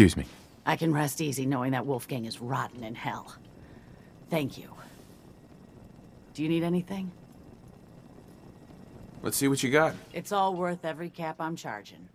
Excuse me. I can rest easy knowing that Wolfgang is rotten in hell. Thank you. Do you need anything? Let's see what you got. It's all worth every cap I'm charging.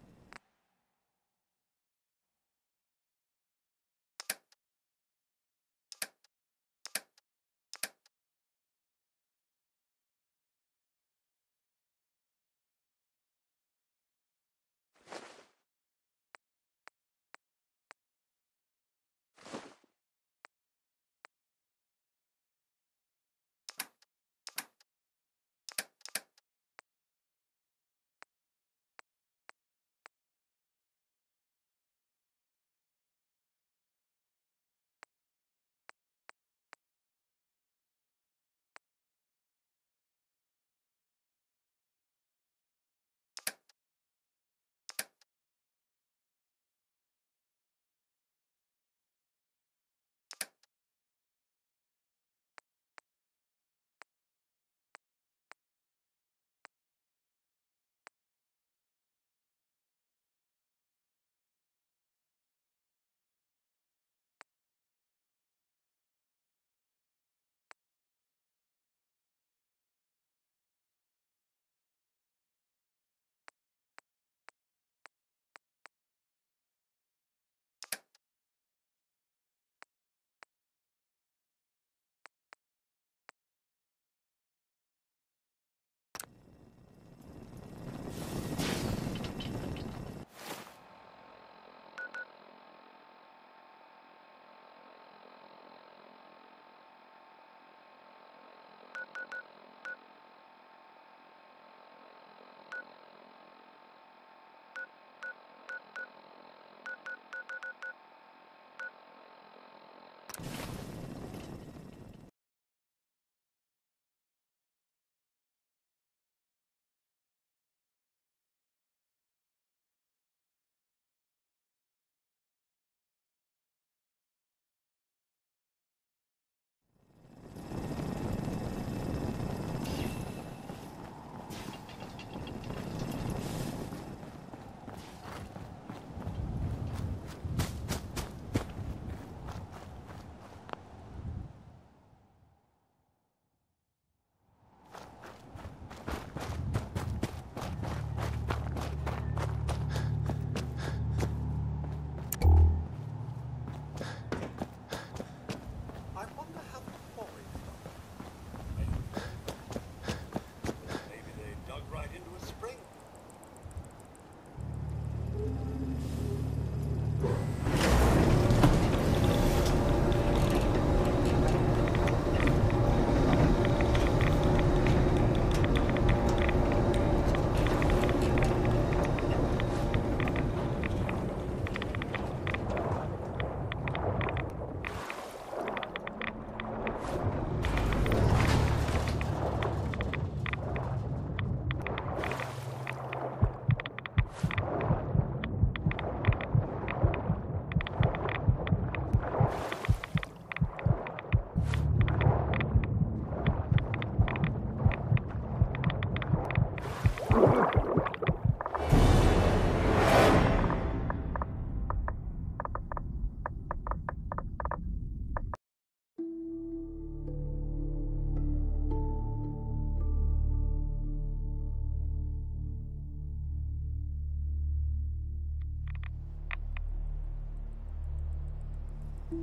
I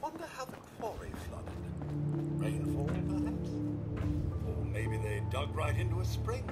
wonder how the quarry flooded. Rainfall, perhaps? Or maybe they dug right into a spring.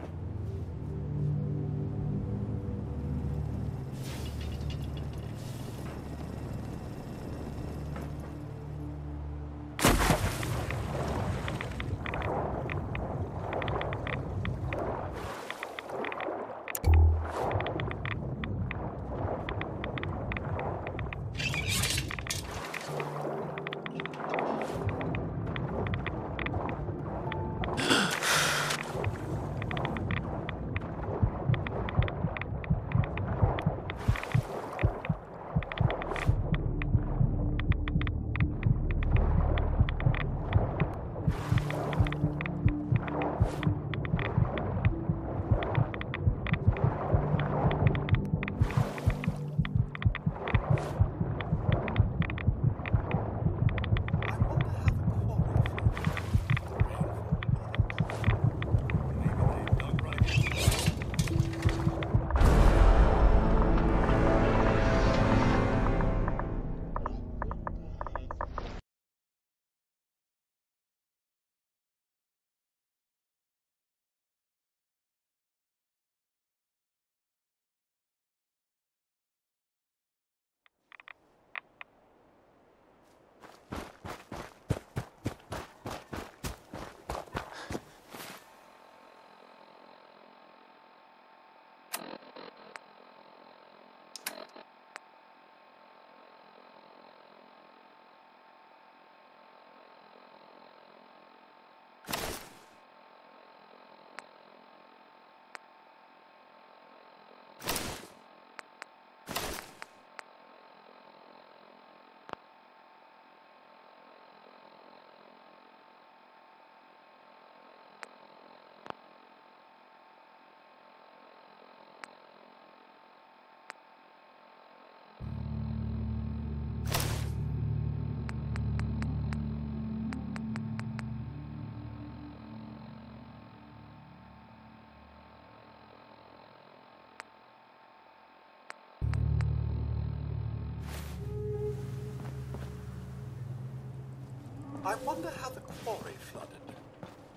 I wonder how the quarry flooded.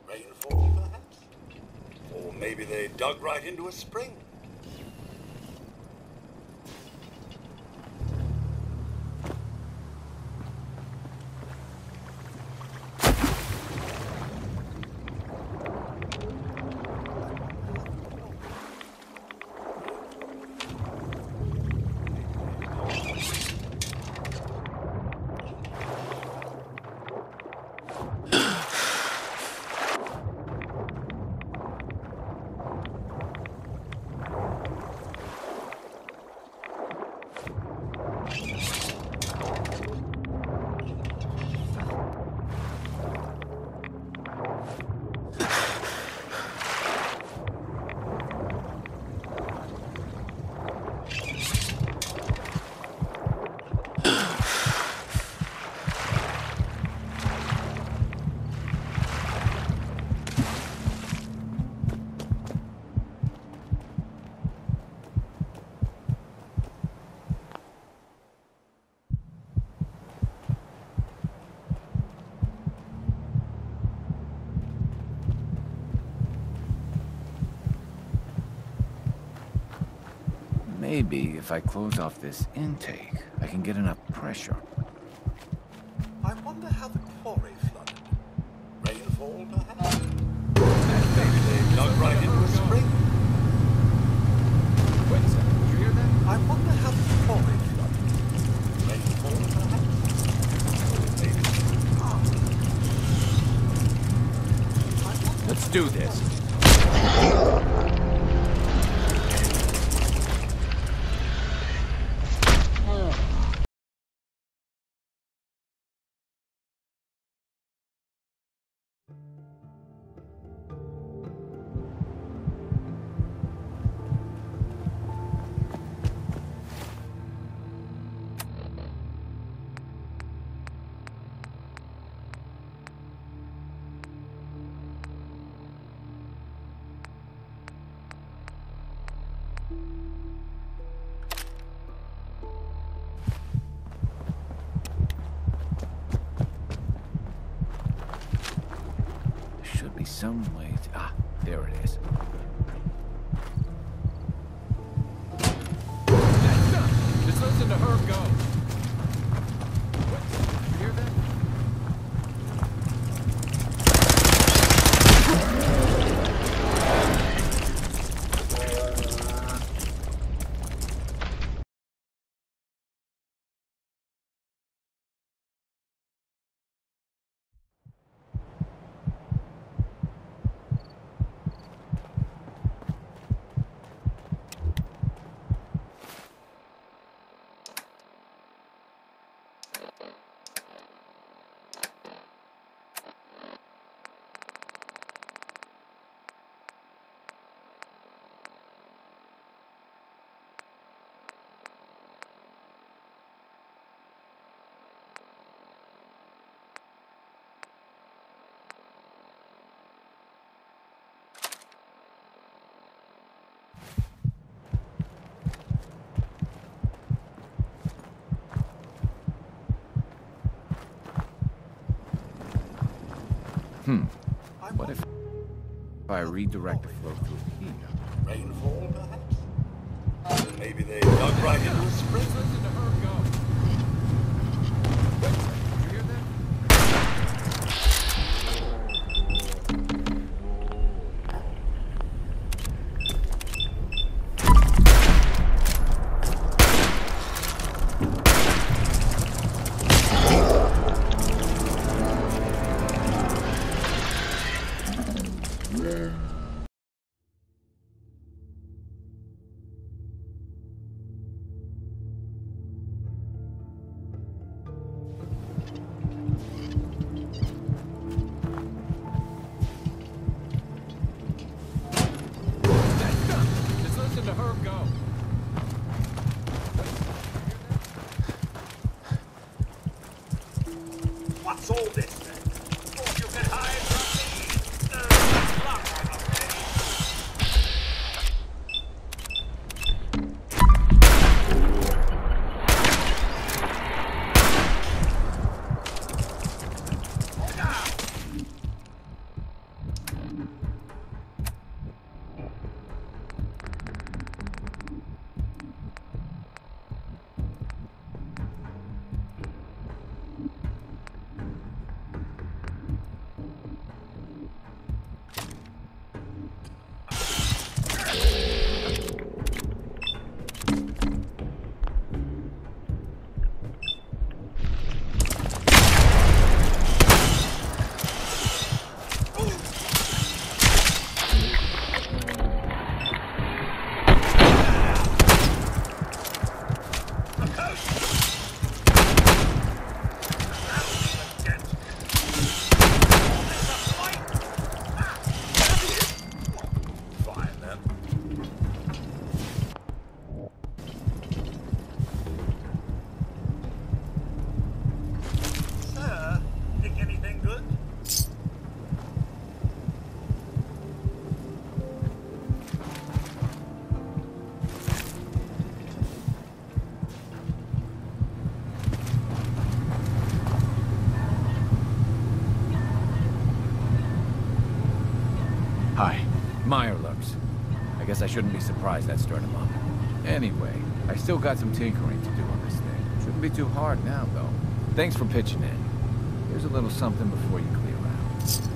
Rainfall, perhaps? Or maybe they dug right into a spring. Maybe if I close off this intake, I can get enough pressure. I wonder how the quarry flooded. Rainfall, perhaps? Maybe they dug right into a spring. Wait a second, did you hear that? I wonder how the quarry flooded. Rainfall, perhaps? Maybe. Let's do this. Ah. Some way to... Ah, there it is. That's done. Just listen to her go. What? Did you hear that? Hmm. What if... If I redirect the flow through here? Rainfall, perhaps? Maybe they dug right into go. Shouldn't be surprised that stirred him up. Anyway, I still got some tinkering to do on this thing. Shouldn't be too hard now, though. Thanks for pitching in. Here's a little something before you clear out.